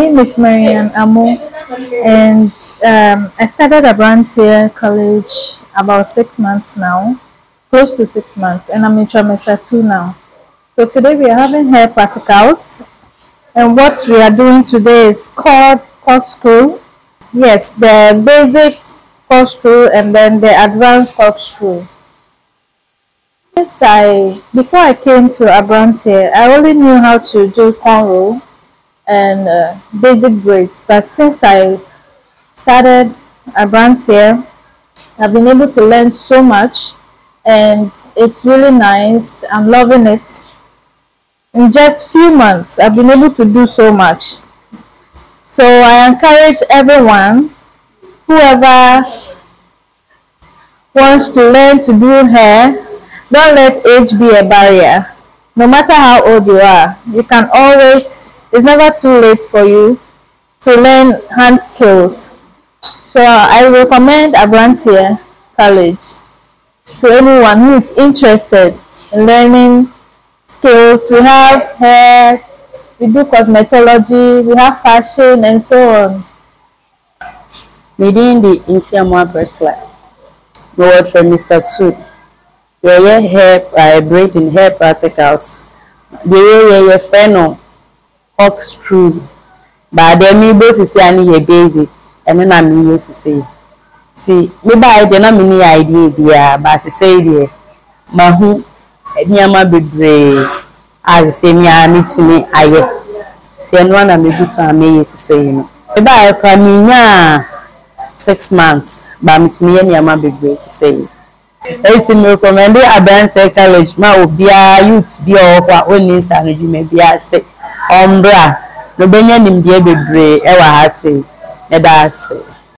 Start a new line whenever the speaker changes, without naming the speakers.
name is Marian Amo, and um, I started Abrantier College about six months now, close to six months, and I'm in trimester two now. So today we are having hair practicals, and what we are doing today is called corkscrew. Yes, the basics corkscrew and then the advanced corkscrew. Yes, I before I came to Abrantier, I only knew how to do cornrow and uh, basic braids. But since I started Abrantier, I've been able to learn so much and it's really nice. I'm loving it. In just few months, I've been able to do so much. So I encourage everyone, whoever wants to learn to do hair, don't let age be a barrier. No matter how old you are, you can always it's never too late for you to learn hand skills. So I recommend Abrantier College to anyone who is interested in learning skills. We have hair, we do cosmetology, we have fashion and so on.
Within the Intiamwa Bresla, we word for Mr. Two. Yɛyɛ hair uh, braiding hair practicals. Deɛ yɛyɛ fɛ no corkscrew baade mi bɔ sisi ani yɛ basic ɛno na mi yɛ sisi yi ti mi ba yɛ na mi ni yɛ idea biara ba sisi yi deɛ ma ho nneɛma bebree a sisi mi a mi tumi ayɛ ti ɛno na mi bi so a mi yɛ sisi yi no mi ba yɛ kora mi nya six months. Ba mi tumi yɛ nneɛma bebree sisi yi eti mi recommend Aberanteɛ college. Ma obiara youth bi a ɔwɔ hɔ a ɔnni nsa no dwuma biara sɛ ɔmbra na obenya nimdeɛ bebree ɛwɔ ha sei ɛda ase